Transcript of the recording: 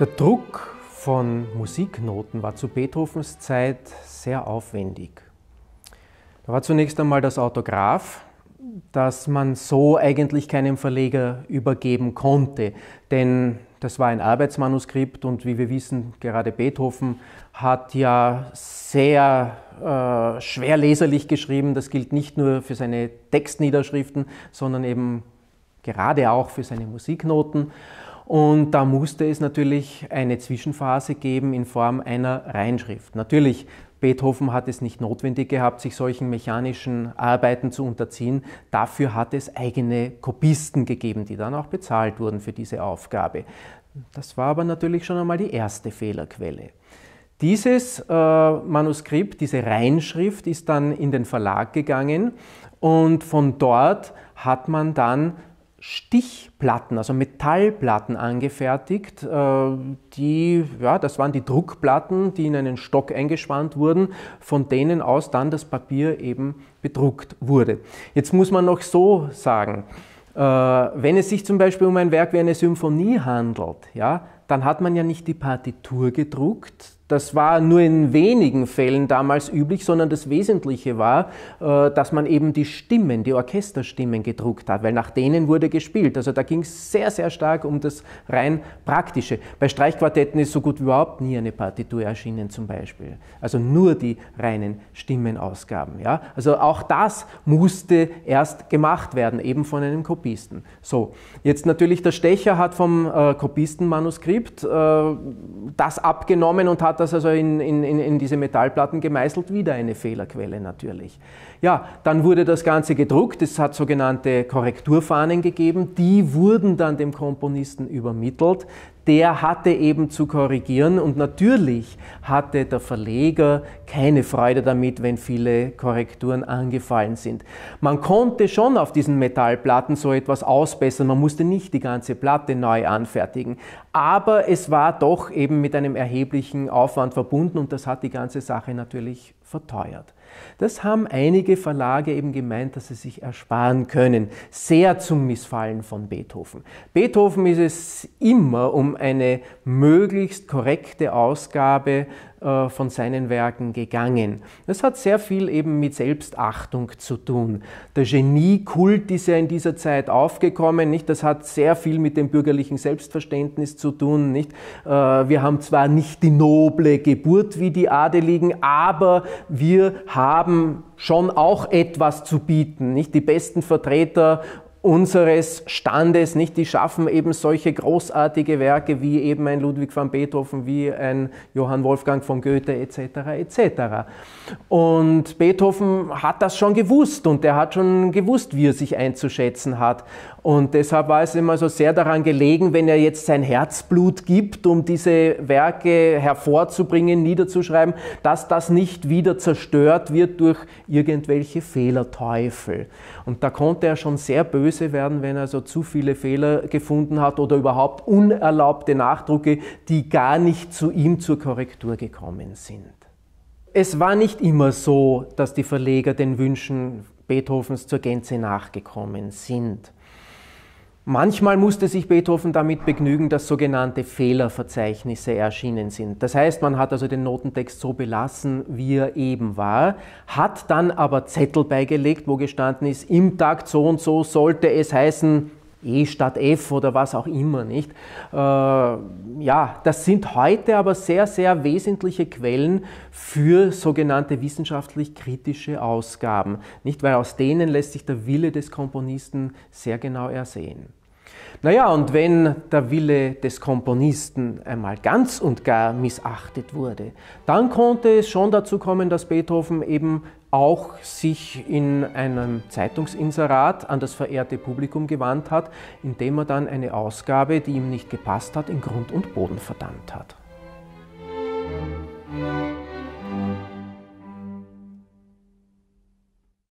Der Druck von Musiknoten war zu Beethovens Zeit sehr aufwendig. Da war zunächst einmal das Autograph, das man so eigentlich keinem Verleger übergeben konnte, denn das war ein Arbeitsmanuskript und wie wir wissen, gerade Beethoven hat ja sehr äh, schwer leserlich geschrieben. Das gilt nicht nur für seine Textniederschriften, sondern eben gerade auch für seine Musiknoten. Und da musste es natürlich eine Zwischenphase geben in Form einer Reinschrift. Natürlich, Beethoven hat es nicht notwendig gehabt, sich solchen mechanischen Arbeiten zu unterziehen. Dafür hat es eigene Kopisten gegeben, die dann auch bezahlt wurden für diese Aufgabe. Das war aber natürlich schon einmal die erste Fehlerquelle. Dieses äh, Manuskript, diese Reinschrift ist dann in den Verlag gegangen und von dort hat man dann Stichplatten, also Metallplatten angefertigt, äh, die, ja, das waren die Druckplatten, die in einen Stock eingespannt wurden, von denen aus dann das Papier eben bedruckt wurde. Jetzt muss man noch so sagen, äh, wenn es sich zum Beispiel um ein Werk wie eine Symphonie handelt, ja, dann hat man ja nicht die Partitur gedruckt, das war nur in wenigen Fällen damals üblich, sondern das Wesentliche war, äh, dass man eben die Stimmen, die Orchesterstimmen gedruckt hat, weil nach denen wurde gespielt. Also da ging es sehr, sehr stark um das rein Praktische. Bei Streichquartetten ist so gut wie überhaupt nie eine Partitur erschienen zum Beispiel. Also nur die reinen Stimmenausgaben. Ja? Also auch das musste erst gemacht werden, eben von einem Kopisten. So, jetzt natürlich der Stecher hat vom äh, Kopistenmanuskript äh, das abgenommen und hat hat das also in, in, in diese Metallplatten gemeißelt, wieder eine Fehlerquelle natürlich. Ja, dann wurde das Ganze gedruckt, es hat sogenannte Korrekturfahnen gegeben, die wurden dann dem Komponisten übermittelt der hatte eben zu korrigieren und natürlich hatte der Verleger keine Freude damit, wenn viele Korrekturen angefallen sind. Man konnte schon auf diesen Metallplatten so etwas ausbessern, man musste nicht die ganze Platte neu anfertigen, aber es war doch eben mit einem erheblichen Aufwand verbunden und das hat die ganze Sache natürlich verteuert. Das haben einige Verlage eben gemeint, dass sie sich ersparen können. Sehr zum Missfallen von Beethoven. Beethoven ist es immer um eine möglichst korrekte Ausgabe von seinen Werken gegangen. Das hat sehr viel eben mit Selbstachtung zu tun. Der Geniekult ist ja in dieser Zeit aufgekommen, nicht? Das hat sehr viel mit dem bürgerlichen Selbstverständnis zu tun, nicht? Äh, wir haben zwar nicht die noble Geburt wie die Adeligen, aber wir haben schon auch etwas zu bieten, nicht? Die besten Vertreter unseres Standes, nicht? Die schaffen eben solche großartige Werke wie eben ein Ludwig van Beethoven, wie ein Johann Wolfgang von Goethe etc. etc. Und Beethoven hat das schon gewusst und er hat schon gewusst, wie er sich einzuschätzen hat. Und deshalb war es immer so sehr daran gelegen, wenn er jetzt sein Herzblut gibt, um diese Werke hervorzubringen, niederzuschreiben, dass das nicht wieder zerstört wird durch irgendwelche Fehlerteufel. Und da konnte er schon sehr böse werden, wenn er so zu viele Fehler gefunden hat oder überhaupt unerlaubte Nachdrucke, die gar nicht zu ihm zur Korrektur gekommen sind. Es war nicht immer so, dass die Verleger den Wünschen Beethovens zur Gänze nachgekommen sind. Manchmal musste sich Beethoven damit begnügen, dass sogenannte Fehlerverzeichnisse erschienen sind. Das heißt, man hat also den Notentext so belassen, wie er eben war, hat dann aber Zettel beigelegt, wo gestanden ist, im Takt so und so sollte es heißen, E statt F oder was auch immer, nicht? Äh, ja, das sind heute aber sehr, sehr wesentliche Quellen für sogenannte wissenschaftlich kritische Ausgaben, nicht? Weil aus denen lässt sich der Wille des Komponisten sehr genau ersehen. Naja, und wenn der Wille des Komponisten einmal ganz und gar missachtet wurde, dann konnte es schon dazu kommen, dass Beethoven eben auch sich in einem Zeitungsinserat an das verehrte Publikum gewandt hat, indem er dann eine Ausgabe, die ihm nicht gepasst hat, in Grund und Boden verdammt hat.